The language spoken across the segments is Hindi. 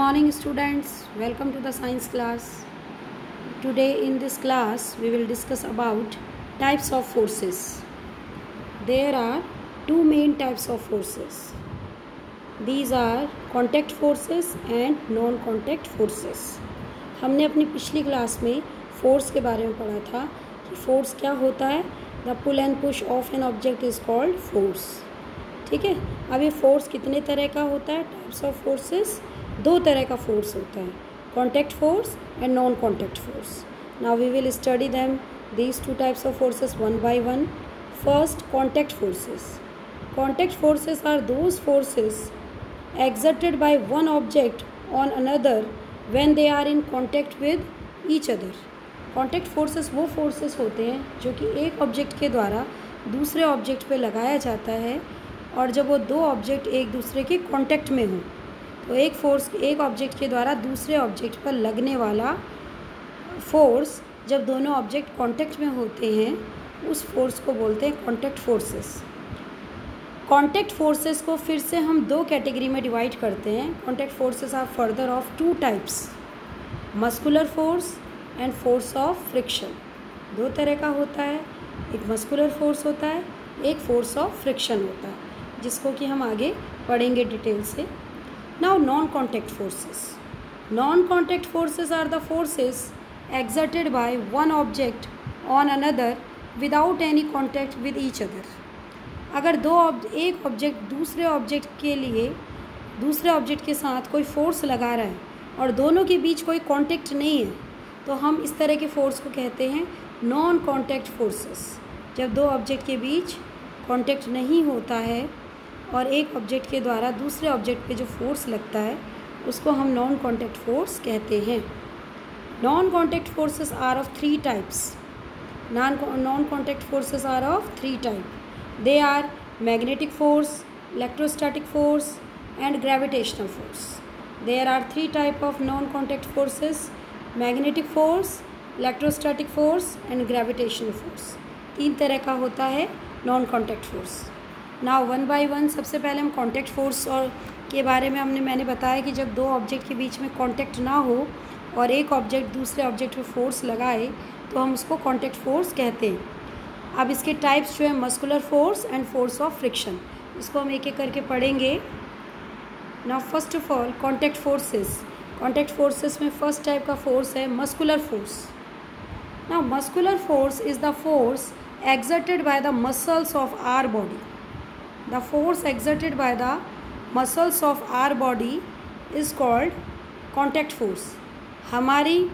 morning students welcome to the science class today in this class we will discuss about types of forces there are two main types of forces these are contact forces and non contact forces हमने अपनी पिछली क्लास में फोर्स के बारे में पढ़ा था कि फोर्स क्या होता है the pull and push of an object is called force ठीक है अब ये फोर्स कितने तरह का होता है टाइप्स ऑफ़ फोर्सेस दो तरह का फोर्स होता है contact force and non contact force now we will study them these two types of forces one by one first contact forces contact forces are those forces exerted by one object on another when they are in contact with each other. Contact forces वो फोर्सेस होते हैं जो कि एक ऑब्जेक्ट के द्वारा दूसरे ऑब्जेक्ट पे लगाया जाता है और जब वो दो ऑब्जेक्ट एक दूसरे के कांटेक्ट में हों तो एक फोर्स एक ऑब्जेक्ट के द्वारा दूसरे ऑब्जेक्ट पर लगने वाला फोर्स जब दोनों ऑब्जेक्ट कांटेक्ट में होते हैं, उस फोर्स को बोलते हैं कॉन्टैक्ट फोर्सेस कॉन्टैक्ट फोर्सेस को फिर से हम दो कैटेगरी में डिवाइड करते हैं. Contact forces are further of two types muscular force and force of friction दो तरह का होता है, एक मस्कुलर फोर्स होता है, एक फोर्स ऑफ़ फ्रिक्शन होता है, जिसको कि हम आगे पढ़ेंगे डिटेल से. Now non contact forces non contact forces are the forces exerted by one object on another without any contact with each other. अगर दो एक ऑब्जेक्ट दूसरे ऑब्जेक्ट के लिए, दूसरे ऑब्जेक्ट के साथ कोई फोर्स लगा रहा है और दोनों के बीच कोई कांटेक्ट नहीं है तो हम इस तरह के फोर्स को कहते हैं नॉन कांटेक्ट फोर्सेस जब दो ऑब्जेक्ट के बीच कांटेक्ट नहीं होता है और एक ऑब्जेक्ट के द्वारा दूसरे ऑब्जेक्ट पे जो फोर्स लगता है, उसको हम नॉन कॉन्टैक्ट फोर्स कहते हैं। Non contact forces are of three types non non contact forces are of three type they are magnetic force electrostatic force and gravitational force there are three type of non contact forces magnetic force electrostatic force and gravitational force तीन तरह का होता है non contact force now one by one सबसे पहले हम कॉन्टैक्ट फोर्स और के बारे में हमने, मैंने बताया कि जब दो ऑब्जेक्ट के बीच में कॉन्टैक्ट ना हो और एक ऑब्जेक्ट दूसरे ऑब्जेक्ट पर फोर्स लगाए तो हम उसको कॉन्टैक्ट फोर्स कहते हैं। अब इसके टाइप्स जो है muscular force and force of friction इसको हम एक एक करके पढ़ेंगे। ना first of all contact forces contact forces में फ़र्स्ट टाइप का फोर्स है मस्कुलर फोर्स ना muscular force is the force exerted by the muscles of our body the force exerted by the muscles of our body is called contact force. हमारी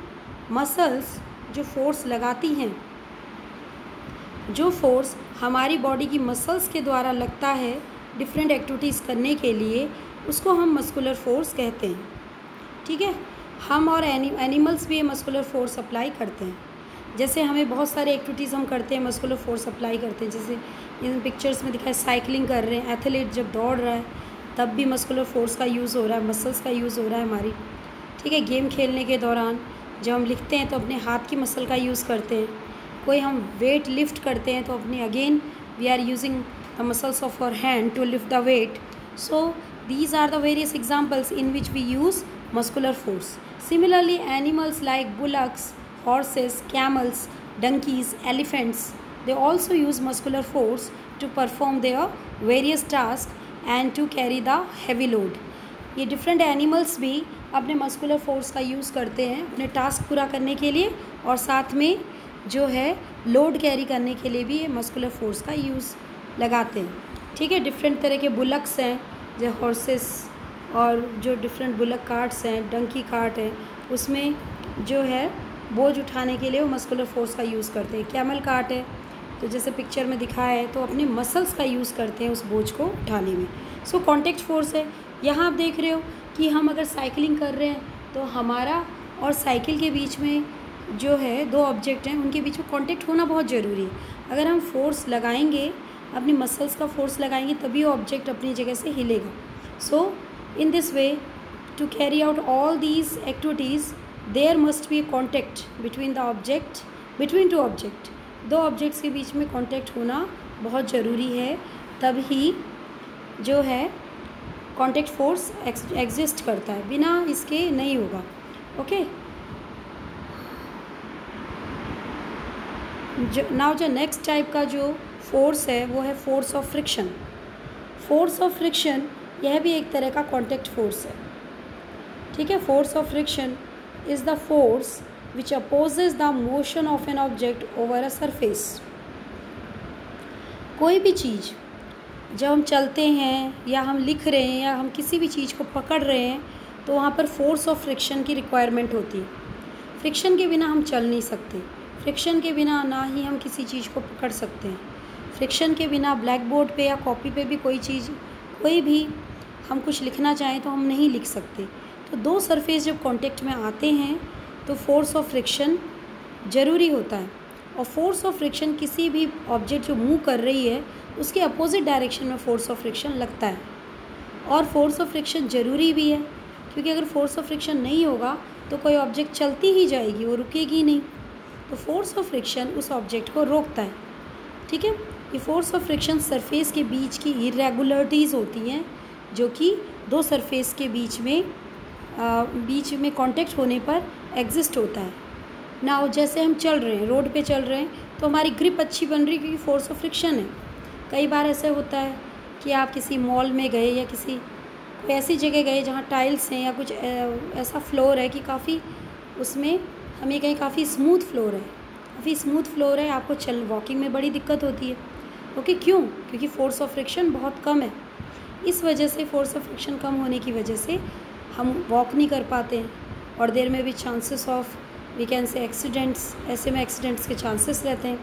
मसल्स जो फोर्स लगाती हैं जो फोर्स हमारी बॉडी की मसल्स के द्वारा लगता है डिफरेंट एक्टिविटीज़ करने के लिए उसको हम मस्कुलर फोर्स कहते हैं। ठीक है? हम और एनि, एनिमल्स भी ये मस्कुलर फोर्स अप्लाई करते हैं। जैसे हमें बहुत सारे एक्टिविटीज़ हम करते हैं मस्कुलर फोर्स अप्लाई करते हैं, जैसे इन पिक्चर्स में दिखा है साइकिलिंग कर रहे हैं एथलीट जब दौड़ रहा है, तब भी मस्कुलर फोर्स का यूज़ हो रहा है मसल्स का यूज़ हो रहा है हमारी। ठीक है गेम खेलने के दौरान जब हम लिखते हैं तो अपने हाथ की मसल का यूज़ करते हैं। कोई हम वेट लिफ्ट करते हैं तो अपने again we are using the muscles of our hand to lift the weight so these are the various examples in which we use muscular force similarly animals like bullocks horses, camels, donkeys, elephants, they also use muscular force to perform their various tasks and to carry the heavy load. ये डिफरेंट एनिमल्स भी अपने मस्कुलर फोर्स का यूज़ करते हैं अपने टास्क पूरा करने के लिए और साथ में जो है लोड कैरी करने के लिए भी ये मस्कुलर फोर्स का यूज़ लगाते हैं ठीक है डिफरेंट तरह के बुलक्स हैं जो हॉर्सेस और जो डिफरेंट बुलक कार्ट्स हैं डंकी कार्ट हैं उसमें जो है बोझ उठाने के लिए वो मस्कुलर फोर्स का यूज़ करते हैं। कैमल काट है तो जैसे पिक्चर में दिखाया है तो अपने मसल्स का यूज़ करते हैं उस बोझ को उठाने में। सो कॉन्टेक्ट फोर्स है। यहाँ आप देख रहे हो कि हम अगर साइकिलिंग कर रहे हैं तो हमारा और साइकिल के बीच में जो है, दो ऑब्जेक्ट हैं, उनके बीच में कांटेक्ट होना बहुत ज़रूरी है। अगर हम फोर्स लगाएँगे, अपनी मसल्स का फोर्स लगाएँगे, तभी वो ऑब्जेक्ट अपनी जगह से हिलेगा। So in this way to carry out all these activities there must be contact between the object between two object दो ऑब्जेक्ट्स के बीच में कॉन्टेक्ट होना बहुत ज़रूरी है। तभी जो है कॉन्टेक्ट फोर्स एग्जिस्ट करता है। बिना इसके नहीं होगा। ओके नाउ जो नेक्स्ट टाइप का जो फोर्स है, वो है force of friction force of friction यह भी एक तरह का कॉन्टेक्ट फोर्स है। ठीक है? Force of friction is the force which opposes the motion of an object over a surface कोई भी चीज़, जब हम चलते हैं या हम लिख रहे हैं या हम किसी भी चीज़ को पकड़ रहे हैं तो वहाँ पर फोर्स ऑफ़ फ्रिक्शन की रिक्वायरमेंट होती है। फ्रिक्शन के बिना हम चल नहीं सकते। फ्रिक्शन के बिना ना ही हम किसी चीज़ को पकड़ सकते हैं। फ्रिक्शन के बिना ब्लैक बोर्ड पे या कॉपी पे भी कोई चीज़, कोई भी हम कुछ लिखना चाहें तो हम नहीं लिख सकते। तो दो सरफेस जब कांटेक्ट में आते हैं तो फोर्स ऑफ़ फ्रिक्शन ज़रूरी होता है। और फोर्स ऑफ़ फ्रिक्शन किसी भी ऑब्जेक्ट जो मूव कर रही है, उसके अपोजिट डायरेक्शन में फोर्स ऑफ़ फ्रिक्शन लगता है। और फोर्स ऑफ़ फ्रिक्शन ज़रूरी भी है, क्योंकि अगर फोर्स ऑफ़ फ्रिक्शन नहीं होगा तो कोई ऑब्जेक्ट चलती ही जाएगी, वो रुकेगी नहीं। तो फोर्स ऑफ़ फ्रिक्शन उस ऑब्जेक्ट को रोकता है। ठीक है? ये फोर्स ऑफ़ फ्रिक्शन सरफेस के बीच की इरेगुलरिटीज़ होती हैं, जो कि दो सरफेस के बीच में बीच में कांटेक्ट होने पर एग्जिस्ट होता है। ना जैसे हम चल रहे हैं रोड पे चल रहे हैं तो हमारी ग्रिप अच्छी बन रही क्योंकि फोर्स ऑफ़ फ्रिक्शन है। कई बार ऐसा होता है कि आप किसी मॉल में गए या किसी, कोई ऐसी जगह गए जहाँ टाइल्स हैं या कुछ ऐसा फ्लोर है कि काफ़ी उसमें हमें कहीं काफ़ी स्मूथ फ्लोर है। काफ़ी स्मूथ फ्लोर है, आपको चल वॉकिंग में बड़ी दिक्कत होती है। ओके क्यों? क्योंकि फोर्स ऑफ़ फ्रिक्शन बहुत कम है। इस वजह से फोर्स ऑफ़ फ्रिक्शन कम होने की वजह से हम वॉक नहीं कर पाते हैं। और देर में भी chances of we can say accidents ऐसे में एक्सीडेंट्स के चांसेस रहते हैं।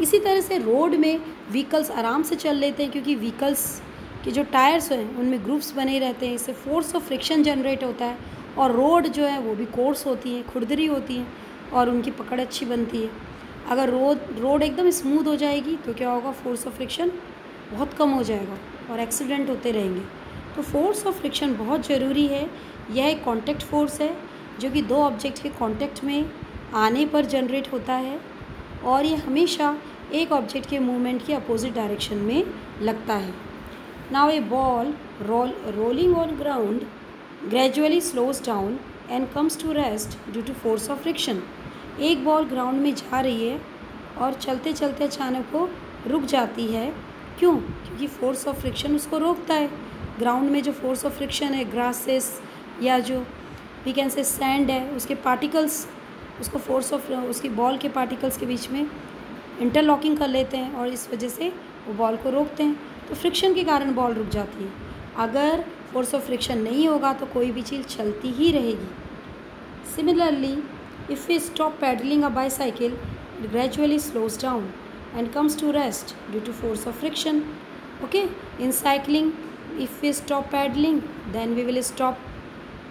इसी तरह से रोड में व्हीकल्स आराम से चल लेते हैं क्योंकि व्हीकल्स के जो टायर्स हैं, उनमें ग्रुप्स बने रहते हैं। इससे फोर्स ऑफ़ फ्रिक्शन जनरेट होता है और रोड जो है, वो भी कोर्स होती है, खुरदरी होती है और उनकी पकड़ अच्छी बनती है। अगर रोड रोड एकदम स्मूथ हो जाएगी तो क्या होगा? फोर्स ऑफ़ फ्रिक्शन बहुत कम हो जाएगा और एक्सीडेंट होते रहेंगे। तो फोर्स ऑफ़ फ्रिक्शन बहुत ज़रूरी है। यह एक कॉन्टेक्ट फोर्स है, जो कि दो ऑब्जेक्ट के कॉन्टेक्ट में आने पर जनरेट होता है और ये हमेशा एक ऑब्जेक्ट के मूवमेंट के अपोजिट डायरेक्शन में लगता है। Now a ball roll rolling on ground gradually slows down and comes to rest due to force of friction एक बॉल ग्राउंड में जा रही है और चलते चलते अचानक वो रुक जाती है। क्यों? क्योंकि फोर्स ऑफ़ फ्रिक्शन उसको रोकता है। ग्राउंड में जो फोर्स ऑफ़ फ्रिक्शन है ग्रासेस या जो वी कैन से सैंड है, उसके पार्टिकल्स उसको फोर्स ऑफ़ उसकी बॉल के पार्टिकल्स के बीच में इंटरलॉकिंग कर लेते हैं और इस वजह से वो बॉल को रोकते हैं। तो फ्रिक्शन के कारण बॉल रुक जाती है। अगर फोर्स ऑफ़ फ्रिक्शन नहीं होगा तो कोई भी चीज़ चलती ही रहेगी। Similarly if you stop pedalling a bicycle it gradually slows down and comes to rest due to force of friction okay in cycling if we stop pedalling then we will stop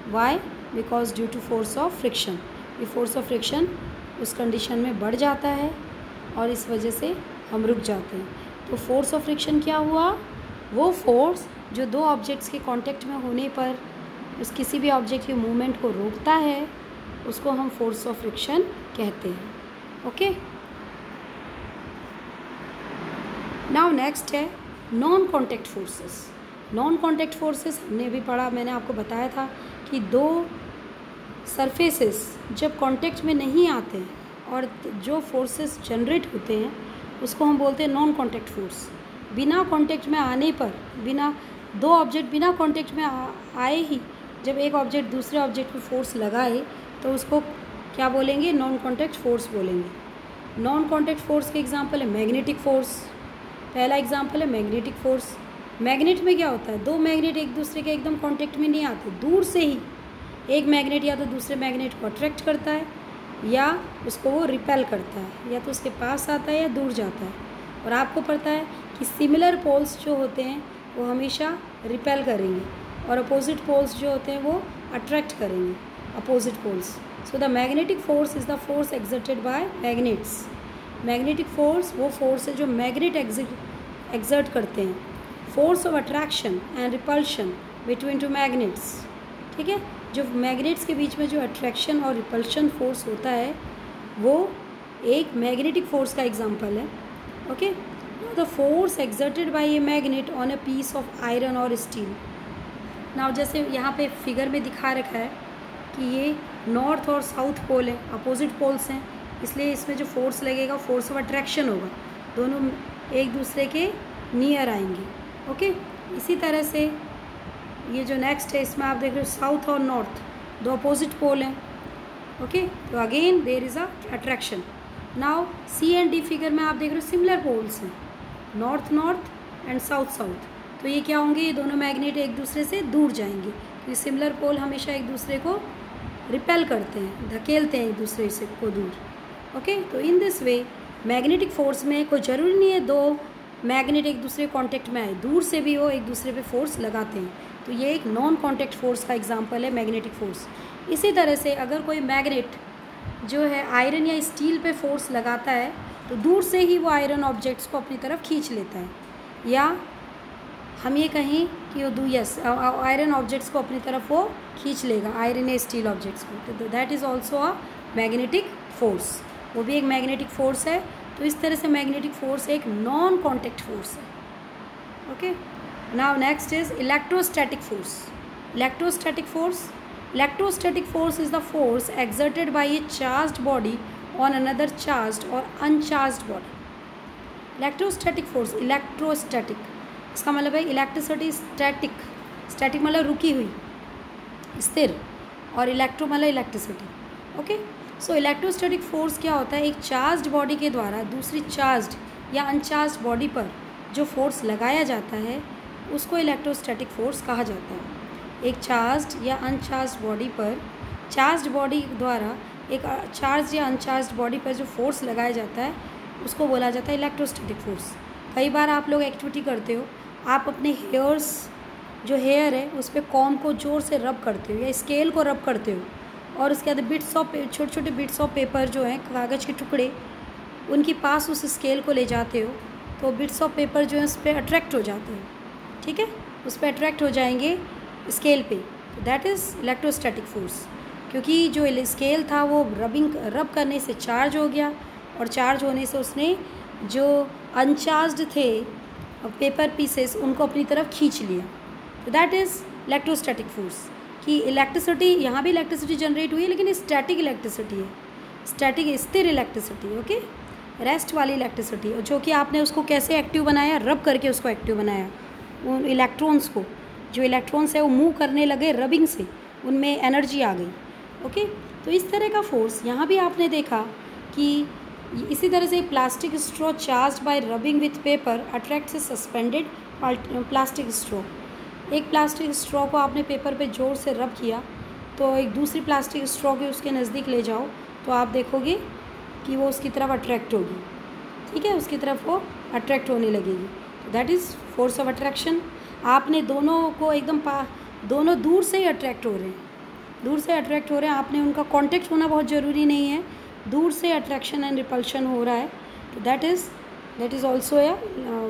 why because due to force of friction ये फोर्स ऑफ़ फ्रिक्शन उस कंडीशन में बढ़ जाता है और इस वजह से हम रुक जाते हैं। तो फोर्स ऑफ़ फ्रिक्शन क्या हुआ? वो फोर्स जो दो ऑब्जेक्ट्स के कांटेक्ट में होने पर उस किसी भी ऑब्जेक्ट के मूवमेंट को रोकता है, उसको हम फोर्स ऑफ़ फ्रिक्शन कहते हैं। ओके? नाउ नेक्स्ट है non contact forces non contact forces हमने भी पढ़ा मैंने आपको बताया था कि दो सरफेसेस जब कांटेक्ट में नहीं आते और जो फोर्सेस जनरेट होते हैं उसको हम बोलते हैं नॉन कांटेक्ट फोर्स बिना कांटेक्ट में आने पर बिना दो ऑब्जेक्ट बिना कांटेक्ट में आ, आए ही जब एक ऑब्जेक्ट दूसरे ऑब्जेक्ट पर फोर्स लगाए तो उसको क्या बोलेंगे? नॉन कांटेक्ट फोर्स बोलेंगे. नॉन कांटेक्ट फोर्स के एग्जांपल है मैग्नेटिक फोर्स पहला एग्जांपल है मैग्नेटिक फोर्स मैग्नेट में क्या होता है? दो मैग्नेट एक दूसरे के एकदम कांटेक्ट में नहीं आते, दूर से ही एक मैग्नेट या तो दूसरे मैग्नेट को अट्रैक्ट करता है या उसको वो रिपेल करता है, या तो उसके पास आता है या दूर जाता है। और आपको पता है कि सिमिलर पोल्स जो होते हैं, वो हमेशा रिपेल करेंगे और अपोजिट पोल्स जो होते हैं, वो अट्रैक्ट करेंगे opposite poles so the magnetic force is the force exerted by magnets magnetic force वो फोर्स है जो मैग्नेट एग्जर्ट करते हैं। Force of attraction and repulsion between two magnets ठीक है? जो मैग्नेट्स के बीच में जो अट्रैक्शन और रिपल्शन फोर्स होता है, वो एक मैग्नेटिक फोर्स का एग्जांपल है okay the force exerted by a magnet on a piece of iron और स्टील नाउ जैसे यहाँ पे फिगर में दिखा रखा है कि ये नॉर्थ और साउथ पोल है अपोजिट पोल्स हैं, इसलिए इसमें जो फोर्स लगेगा फोर्स ऑफ़ अट्रैक्शन होगा। दोनों एक दूसरे के नियर आएँगे। ओके? इसी तरह से ये जो नेक्स्ट है, इसमें आप देख रहे हो साउथ और नॉर्थ दो अपोजिट पोल हैं, ओके? तो again there is a attraction now C and D figure में आप देख रहे हो सिमिलर पोल्स हैं north north and south south तो ये क्या होंगे? ये दोनों मैग्नेट एक दूसरे से दूर जाएँगे। क्योंकि सिमिलर पोल हमेशा एक दूसरे को रिपेल करते हैं, धकेलते हैं एक दूसरे से को दूर, ओके? okay? तो in this way magnetic force में कोई ज़रूरी नहीं है दो मैग्नेट एक दूसरे कॉन्टेक्ट में आए। दूर से भी हो एक दूसरे पे फोर्स लगाते हैं। तो ये एक नॉन कॉन्टेक्ट फोर्स का एग्जांपल है मैग्नेटिक फोर्स इसी तरह से अगर कोई मैग्नेट जो है आयरन या स्टील पे फोर्स लगाता है तो दूर से ही वो आयरन ऑब्जेक्ट्स को अपनी तरफ़ खींच लेता है। या हम ये कहें कि वो दू यस आयरन ऑब्जेक्ट्स को अपनी तरफ़ वो खींच लेगा आयरन या स्टील ऑब्जेक्ट्स को। तो that is also a magnetic force वो भी एक मैग्नेटिक फोर्स है। तो इस तरह से मैग्नेटिक फोर्स एक नॉन कॉन्टेक्ट फोर्स है। Okay now next is electrostatic force electrostatic force electrostatic force is the force exerted by a charged body on another charged or uncharged body. Electrostatic force electrostatic इसका मतलब है इलेक्ट्रिसिटी स्टैटिक स्टैटिक मतलब रुकी हुई, स्थिर, और इलेक्ट्रो मतलब electricity okay so electrostatic force क्या होता है? एक चार्ज बॉडी के द्वारा दूसरी चार्ज या अनचार्ज बॉडी पर जो फोर्स लगाया जाता है, उसको इलेक्ट्रोस्टैटिक फोर्स कहा जाता है। एक चार्ज या अनचार्ज बॉडी पर चार्ज बॉडी द्वारा एक चार्ज या अनचार्ज बॉडी पर जो फोर्स लगाया जाता है, उसको बोला जाता है इलेक्ट्रोस्टैटिक फोर्स कई बार आप लोग एक्टिविटी करते हो, आप अपने हेयर्स जो हेयर है, उस पर कॉम को ज़ोर से रब करते हो या स्केल को रब करते हो और उसके बाद बिट्स ऑफ़ छोटे छोटे बिट्स ऑफ़ पेपर जो हैं, कागज़ के टुकड़े, उनके पास उस स्केल को ले जाते हो तो बिट्स ऑफ़ पेपर जो है, उस पर अट्रैक्ट हो जाते हैं। ठीक है? उस पर अट्रैक्ट हो जाएँगे स्केल पे। दैट इज़ इलेक्ट्रोस्टैटिक फोर्स क्योंकि जो स्केल था, वो रबिंग रब करने से चार्ज हो गया और चार्ज होने से उसने जो अनचार्ज थे पेपर पीसेस उनको अपनी तरफ़ खींच लिया। तो दैट इज़ इलेक्ट्रोस्टैटिक फोर्स कि इलेक्ट्रिसिटी यहाँ भी इलेक्ट्रिसिटी जनरेट हुई है, लेकिन स्टैटिक इलेक्ट्रिसिटी है। स्टैटिक स्थिर इलेक्ट्रिसिटी ओके रेस्ट वाली इलेक्ट्रिसिटी जो कि आपने उसको कैसे एक्टिव बनाया रब करके उसको एक्टिव बनाया। उन इलेक्ट्रॉन्स को, जो इलेक्ट्रॉन्स है, वो मूव करने लगे रबिंग से। उनमें एनर्जी आ गई ओके तो इस तरह का फोर्स यहाँ भी आपने देखा कि इसी तरह से plastic straw charge by rubbing with paper attract suspended plastic straw एक प्लास्टिक स्ट्रॉ को आपने पेपर पे ज़ोर से रब किया तो एक दूसरी प्लास्टिक स्ट्रॉ के उसके नज़दीक ले जाओ तो आप देखोगे कि वो उसकी तरफ़ अट्रैक्ट होगी। ठीक है? उसकी तरफ़ वो अट्रैक्ट होने लगेगी। तो that is force of attraction आपने दोनों को एकदम पा, दोनों दूर से ही अट्रैक्ट हो रहे हैं। दूर से अट्रैक्ट हो रहे हैं। आपने उनका कॉन्टेक्ट होना बहुत ज़रूरी नहीं है। दूर से अट्रैक्शन एंड रिपल्शन हो रहा है। तो that is that is also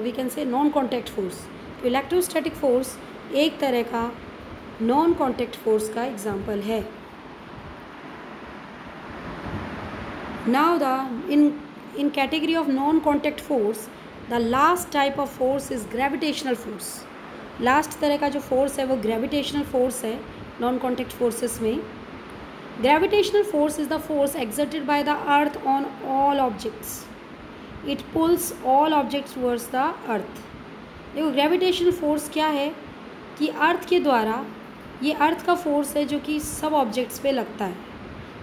we can say non contact force तो इलेक्ट्रोस्टैटिक फोर्स एक तरह का नॉन कॉन्टैक्ट फोर्स का एग्ज़ाम्पल है। Now the in in category of non contact force the last type of force is gravitational force last तरह का जो फोर्स है वो ग्रेविटेशनल फोर्स है नॉन कॉन्टैक्ट फोर्सेस में। Gravitational force is the force exerted by the earth on all objects it pulls all objects words the earth देखो ग्रेविटेशनल फोर्स क्या है? कि अर्थ के द्वारा ये अर्थ का फोर्स है जो कि सब ऑब्जेक्ट्स पे लगता है।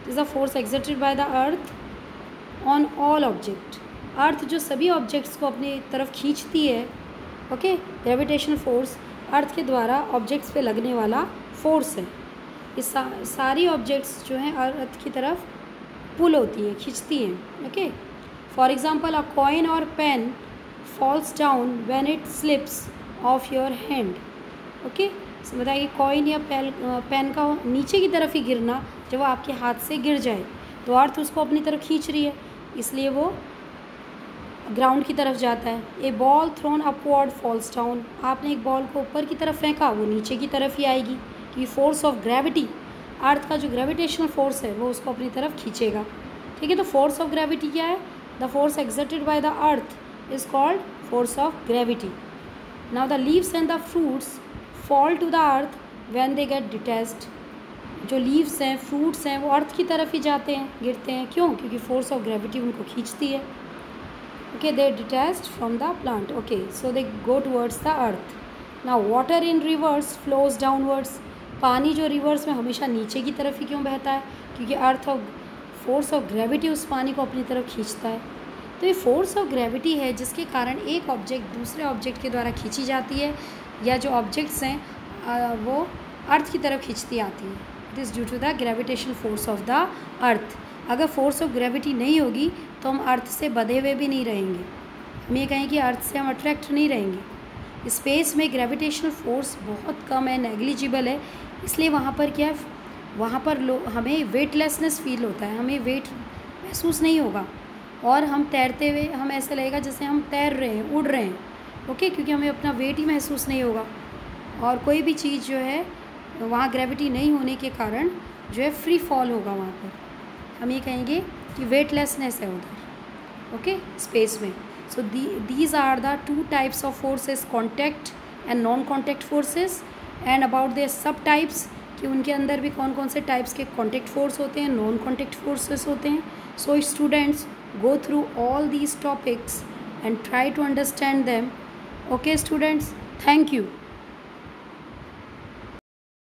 Is the force exerted by the earth on all object earth जो सभी ऑब्जेक्ट्स को अपनी तरफ़ खींचती है ओके ग्रेविटेशनल फोर्स अर्थ के द्वारा ऑब्जेक्ट्स पे लगने वाला फोर्स है। ये सा, सारी ऑब्जेक्ट्स जो हैं अर्थ की तरफ़ पुल होती हैं खींचती हैं okay for example a coin और pen falls down when it slips off your hand okay? बताइए कॉइन या पेन पेन का नीचे की तरफ़ ही गिरना जब वो आपके हाथ से गिर जाए तो अर्थ उसको अपनी तरफ़ खींच रही है। इसलिए वो ग्राउंड की तरफ़ जाता है। A ball thrown upward falls down आपने एक बॉल को ऊपर की तरफ़ फेंका, वो नीचे की तरफ़ ही आएगी, क्योंकि फोर्स ऑफ़ ग्रेविटी अर्थ का जो ग्रेविटेशनल फोर्स है, वो उसको अपनी तरफ़ खींचेगा। ठीक है तो फोर्स ऑफ़ ग्रेविटी क्या है? The force exerted by the earth is called force of gravity now the leaves and the fruits fall to the earth when they get detached जो लीव्स हैं फ्रूट्स हैं, वो अर्थ की तरफ़ ही जाते हैं, गिरते हैं। क्यों? क्योंकि फोर्स ऑफ़ ग्रेविटी उनको खींचती है। Okay they detached from the plant okay so they go towards the earth ना water in rivers flows downwards पानी जो रिवर्स में हमेशा नीचे की तरफ़ ही क्यों बहता है? क्योंकि earth of force of gravity उस पानी को अपनी तरफ़ खींचता है। तो ये फोर्स ऑफ़ ग्रेविटी है जिसके कारण एक ऑब्जेक्ट दूसरे ऑब्जेक्ट के द्वारा खींची जाती है। या जो ऑब्जेक्ट्स हैं वो अर्थ की तरफ़ खींचती आती है। It is due to the gravitation force of the earth अगर फोर्स ऑफ़ ग्रेविटी नहीं होगी तो हम अर्थ से बधे हुए भी नहीं रहेंगे। हम ये कहें कि अर्थ से हम अट्रैक्ट नहीं रहेंगे। स्पेस में ग्रेविटेशनल फोर्स बहुत कम है नेग्लिजिबल है। इसलिए वहाँ पर क्या है? वहाँ पर लो, हमें वेटलेसनेस फील होता है। हमें वेट महसूस नहीं होगा। और हम तैरते हुए, हम ऐसा लगेगा जैसे हम तैर रहे हैं, उड़ रहे हैं। ओके, क्योंकि हमें अपना वेट ही महसूस नहीं होगा। और कोई भी चीज़ जो है, वहाँ ग्रेविटी नहीं होने के कारण जो है फ्री फॉल होगा वहाँ पर हम ये कहेंगे कि वेटलेसनेस है उधर, ओके स्पेस में। So these are the two types of forces contact and non contact forces and about their subtypes कि उनके अंदर भी कौन कौन से टाइप्स के कॉन्टैक्ट फोर्स होते हैं नॉन कॉन्टैक्ट फोर्सेस होते हैं। So students go through all these topics and try to understand them okay students thank you